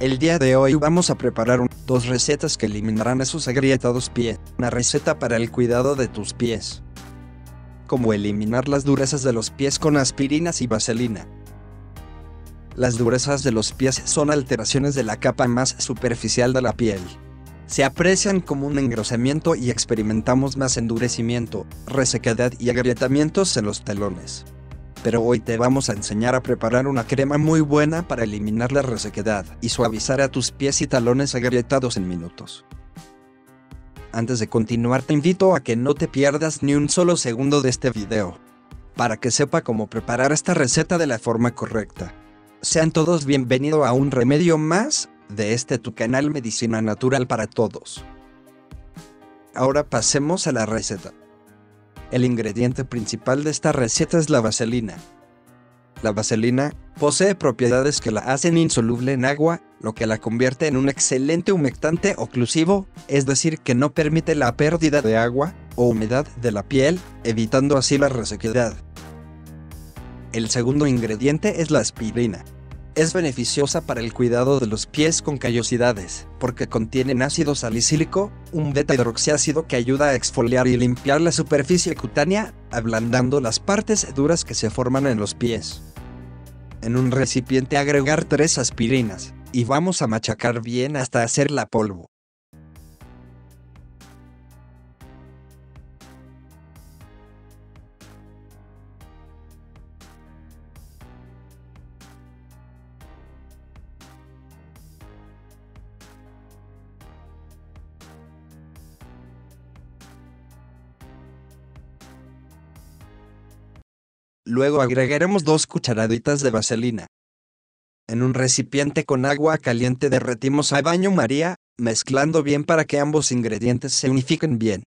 El día de hoy vamos a preparar dos recetas que eliminarán esos agrietados pies. Una receta para el cuidado de tus pies. Como eliminar las durezas de los pies con aspirinas y vaselina. Las durezas de los pies son alteraciones de la capa más superficial de la piel. Se aprecian como un engrosamiento y experimentamos más endurecimiento, resequedad y agrietamientos en los talones. Pero hoy te vamos a enseñar a preparar una crema muy buena para eliminar la resequedad y suavizar a tus pies y talones agrietados en minutos. Antes de continuar te invito a que no te pierdas ni un solo segundo de este video, para que sepa cómo preparar esta receta de la forma correcta. Sean todos bienvenidos a un remedio más de este tu canal Medicina Natural para Todos. Ahora pasemos a la receta. El ingrediente principal de esta receta es la vaselina. La vaselina posee propiedades que la hacen insoluble en agua, lo que la convierte en un excelente humectante oclusivo, es decir, que no permite la pérdida de agua o humedad de la piel, evitando así la resequedad. El segundo ingrediente es la aspirina. Es beneficiosa para el cuidado de los pies con callosidades, porque contienen ácido salicílico, un beta hidroxiácido que ayuda a exfoliar y limpiar la superficie cutánea, ablandando las partes duras que se forman en los pies. En un recipiente agregar tres aspirinas, y vamos a machacar bien hasta hacerla polvo. Luego agregaremos dos cucharaditas de vaselina. En un recipiente con agua caliente derretimos a baño María, mezclando bien para que ambos ingredientes se unifiquen bien.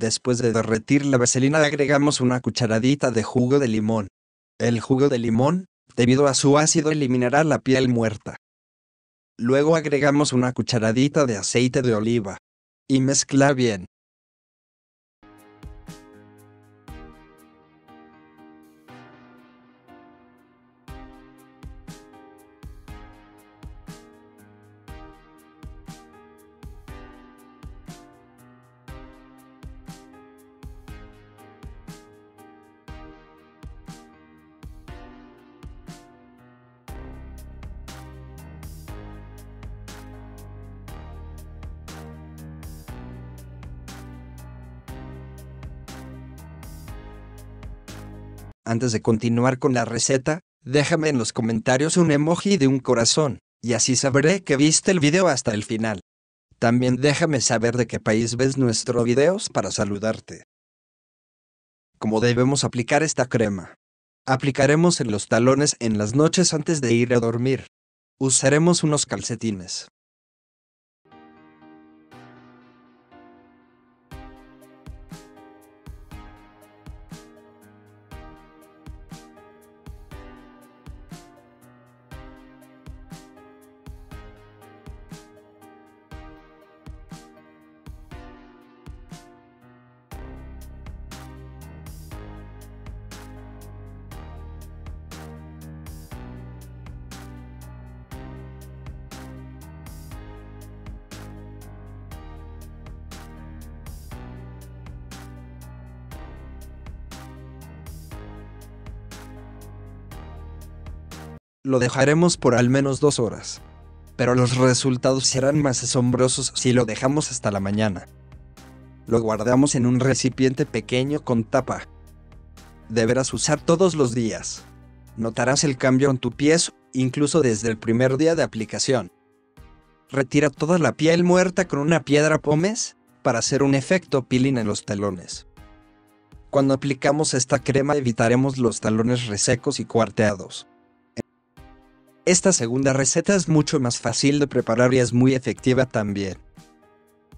Después de derretir la vaselina agregamos una cucharadita de jugo de limón. El jugo de limón, debido a su ácido, eliminará la piel muerta. Luego agregamos una cucharadita de aceite de oliva. Y mezcla bien. Antes de continuar con la receta, déjame en los comentarios un emoji de un corazón, y así sabré que viste el video hasta el final. También déjame saber de qué país ves nuestros videos para saludarte. ¿Cómo debemos aplicar esta crema? Aplicaremos en los talones en las noches antes de ir a dormir. Usaremos unos calcetines. Lo dejaremos por al menos dos horas. Pero los resultados serán más asombrosos si lo dejamos hasta la mañana. Lo guardamos en un recipiente pequeño con tapa. Deberás usar todos los días. Notarás el cambio en tu pies, incluso desde el primer día de aplicación. Retira toda la piel muerta con una piedra pómez para hacer un efecto peeling en los talones. Cuando aplicamos esta crema evitaremos los talones resecos y cuarteados. Esta segunda receta es mucho más fácil de preparar y es muy efectiva también.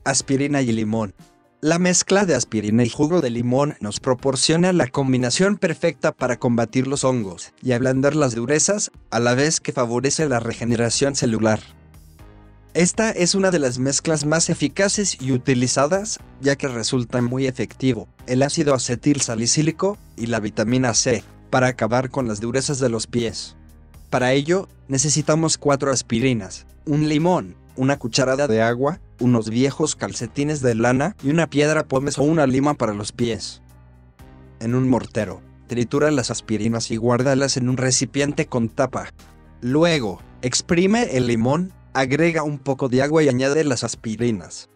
Aspirina y limón. La mezcla de aspirina y jugo de limón nos proporciona la combinación perfecta para combatir los hongos y ablandar las durezas, a la vez que favorece la regeneración celular. Esta es una de las mezclas más eficaces y utilizadas, ya que resulta muy efectivo el ácido acetil salicílico y la vitamina C para acabar con las durezas de los pies. Para ello, necesitamos cuatro aspirinas, un limón, una cucharada de agua, unos viejos calcetines de lana y una piedra pómez o una lima para los pies. En un mortero, tritura las aspirinas y guárdalas en un recipiente con tapa. Luego, exprime el limón, agrega un poco de agua y añade las aspirinas.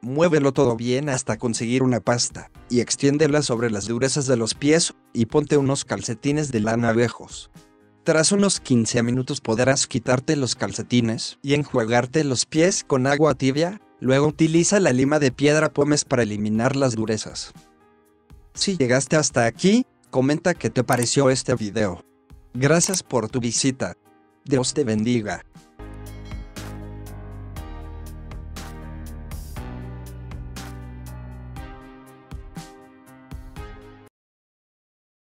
Muévelo todo bien hasta conseguir una pasta, y extiéndela sobre las durezas de los pies, y ponte unos calcetines de lana viejos. Tras unos 15 minutos podrás quitarte los calcetines y enjuagarte los pies con agua tibia, luego utiliza la lima de piedra pómez para eliminar las durezas. Si llegaste hasta aquí, comenta qué te pareció este video. Gracias por tu visita. Dios te bendiga.